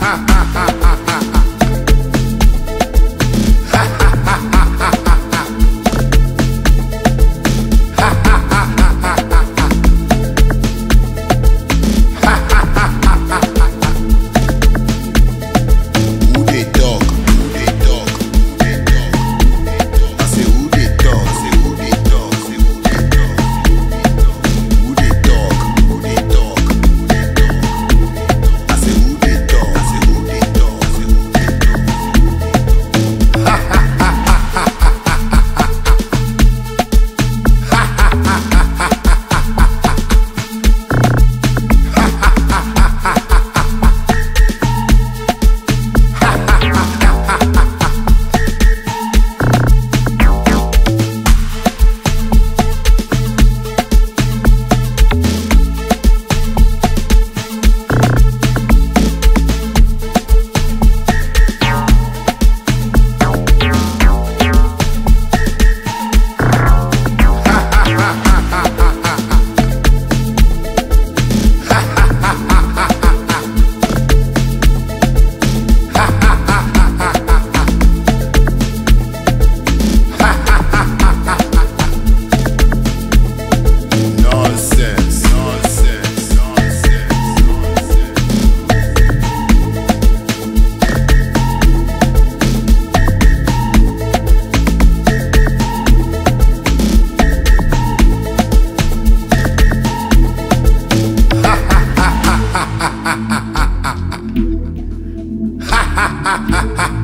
ha ha ha ha.